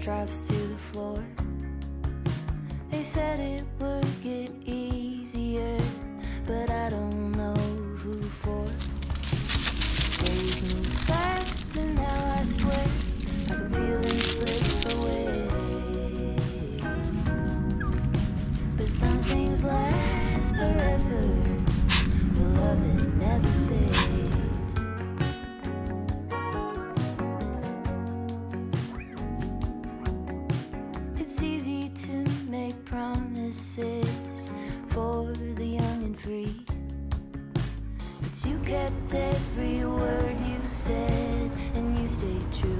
drops every word you said, and you stayed true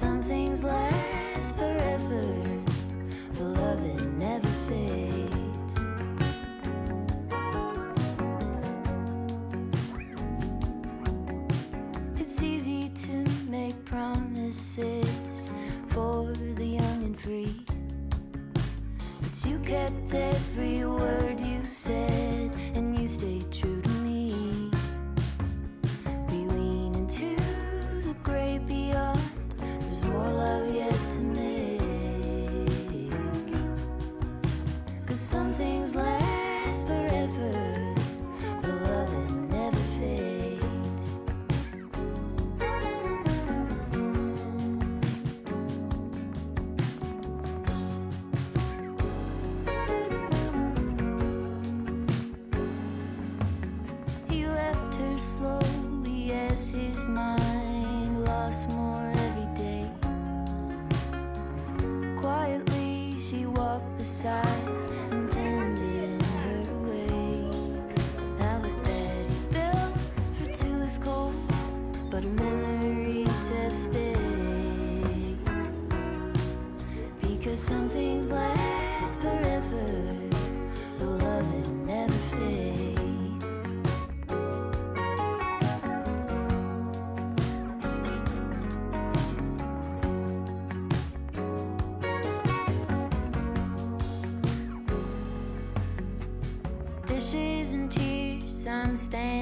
some things last tears,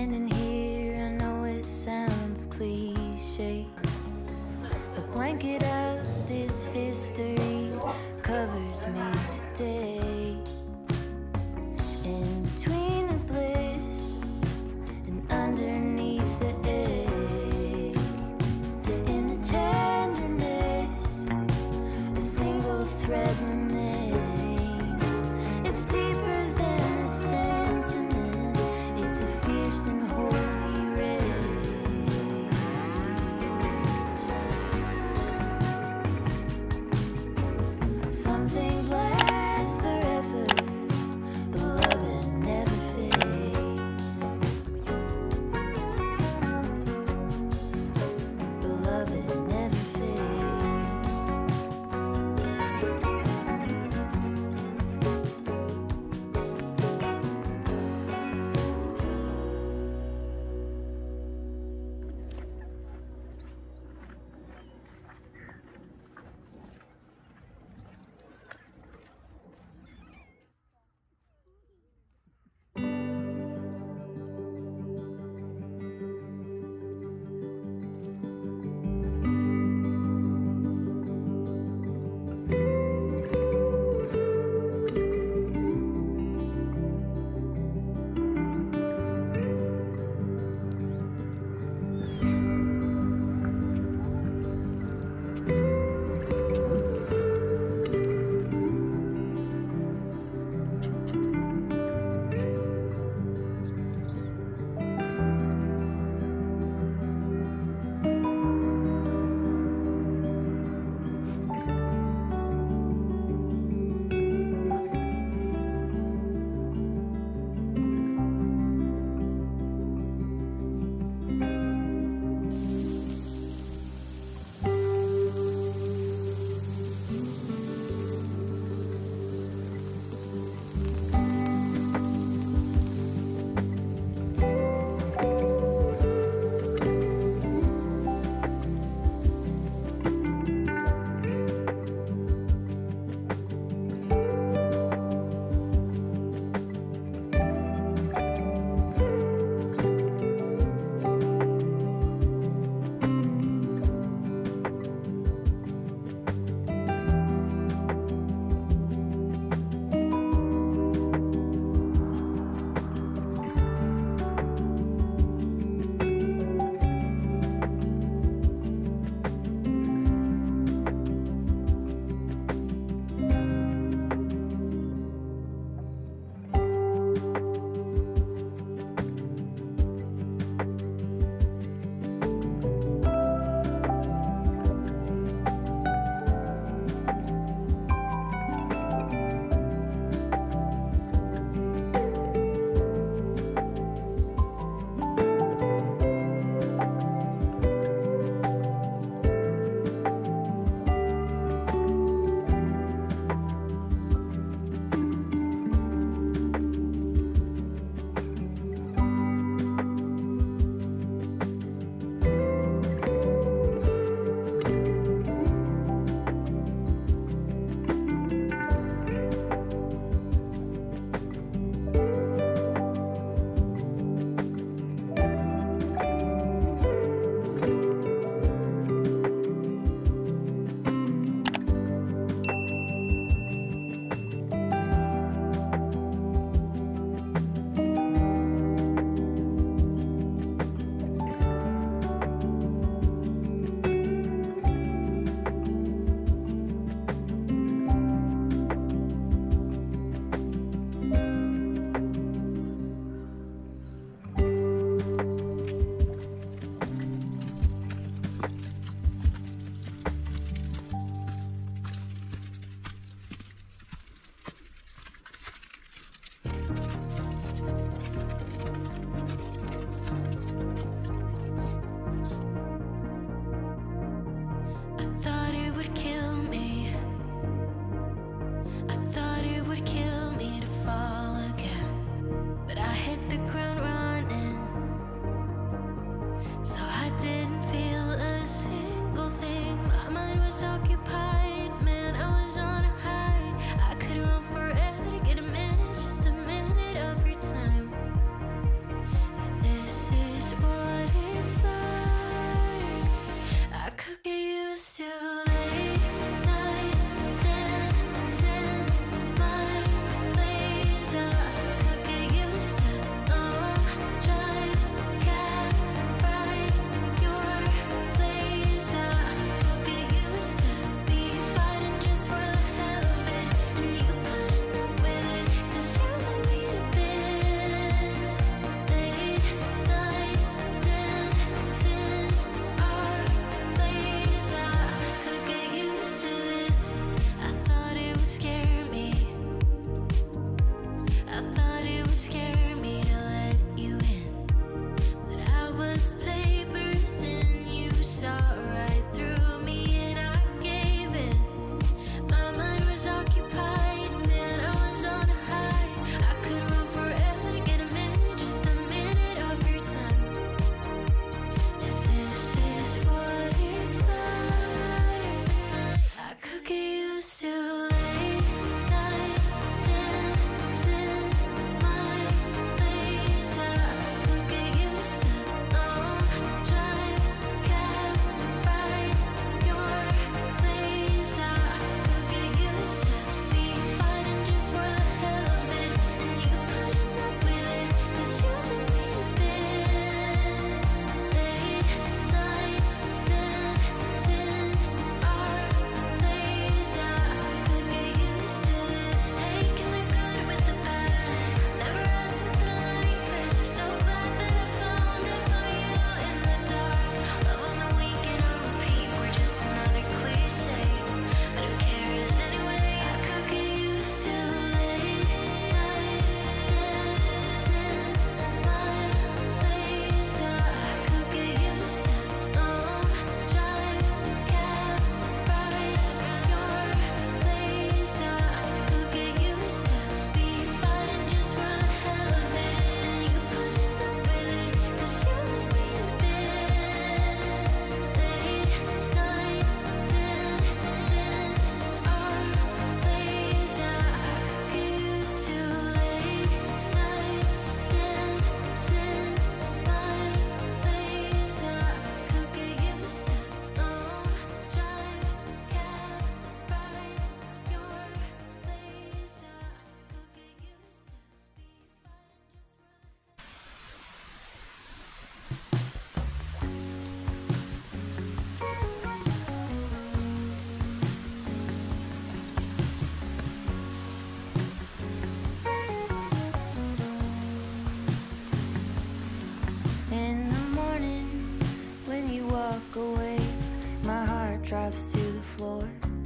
drops to the floor.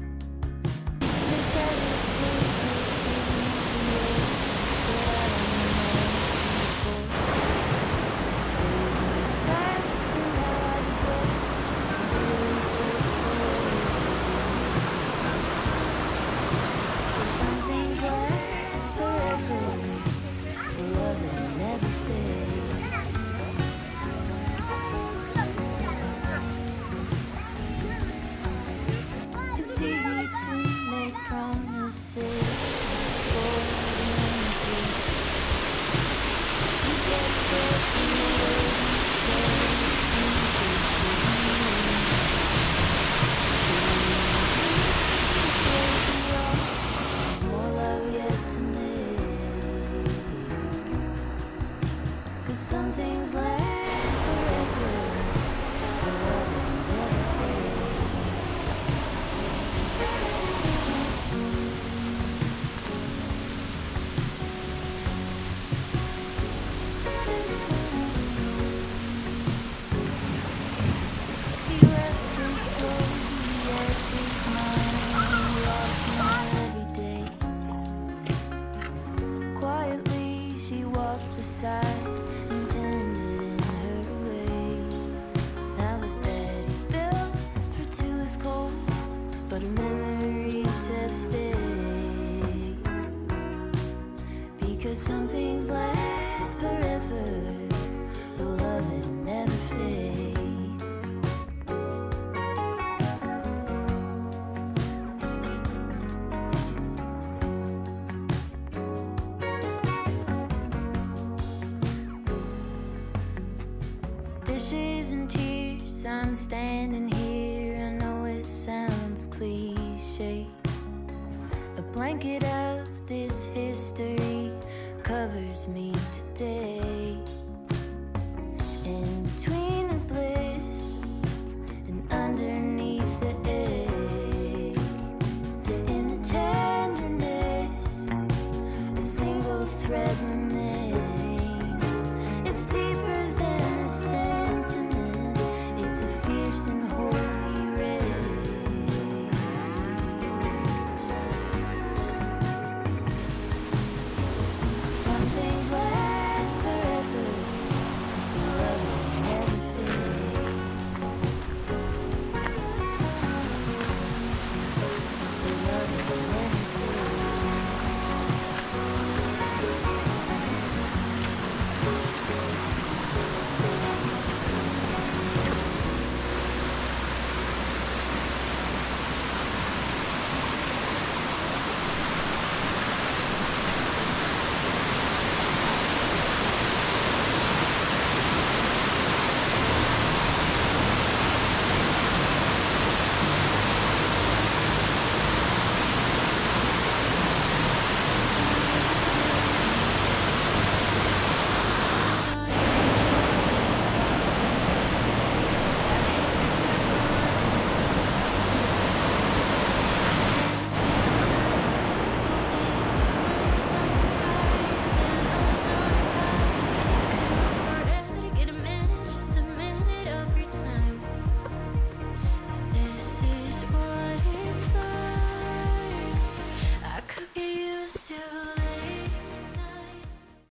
ashes and tears, I'm standing here. I know it sounds cliche. A blanket of this history covers me today. In between.